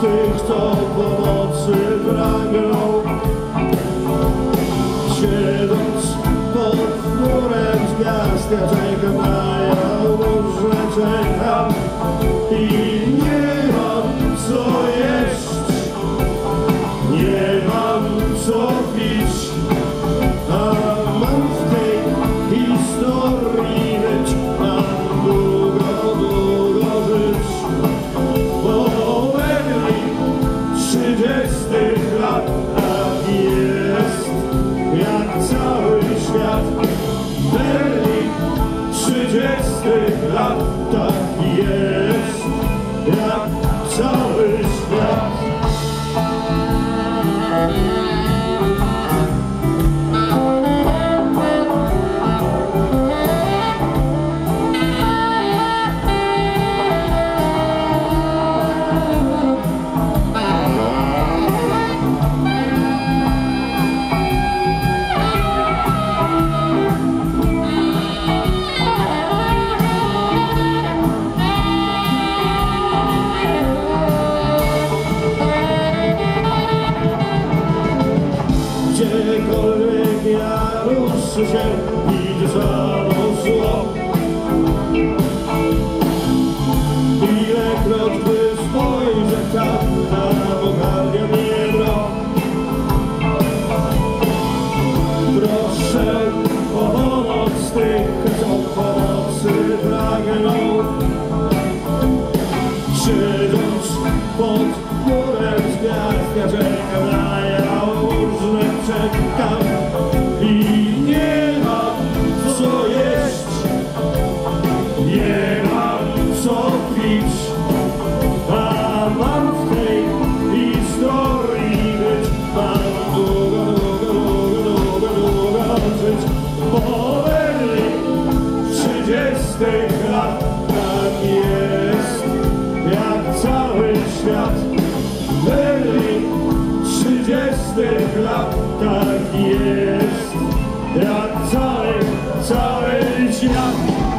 tych, co pomocy pragną. Siedząc pod murem z gwiazd, ja czekam na ja różne czekam i cały ruszę się, idzie samo zło. Ilekroć by spojrzę tam, tam ogarnia. Proszę o pomoc tych, co pomocy pragną. Siedząc pod murem z gwiazd, ja czekam na czekam żyć, bo Berlin trzydziestych lat tak jest, jak cały świat. Berlin trzydziestych lat tak jest, jak cały, cały świat.